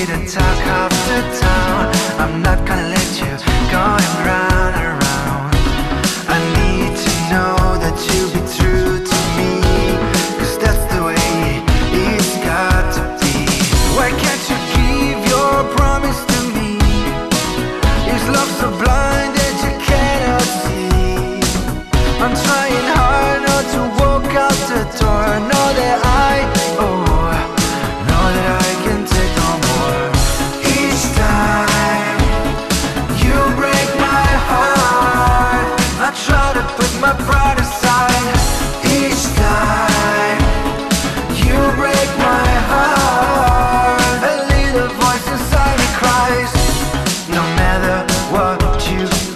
hidden task of the town. I'm not gonna let you go and run around. I need to know that you'll be true to me Cause that's the way it's got to be. Why can't you keep your promise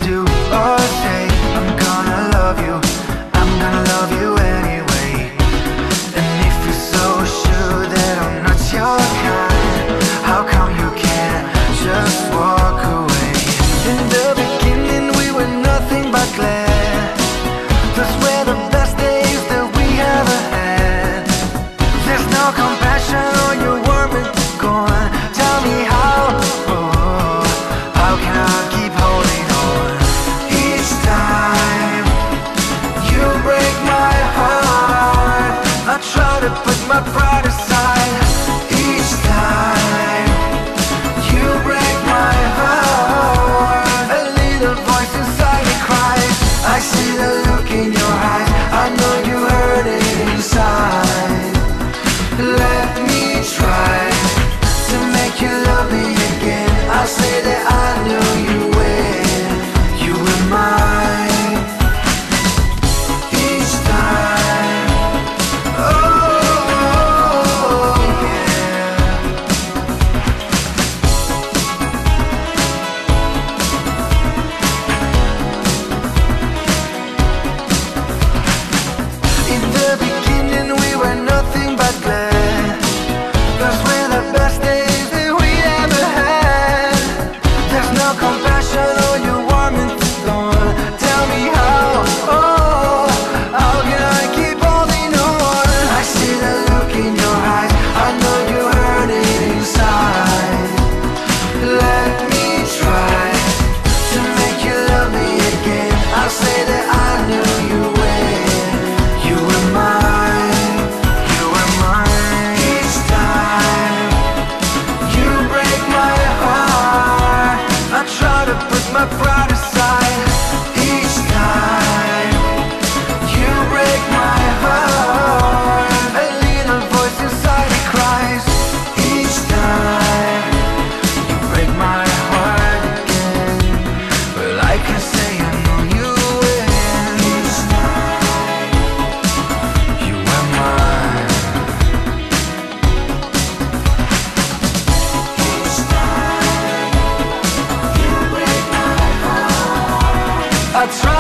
do all day I'm gonna love you, I'm gonna love you I try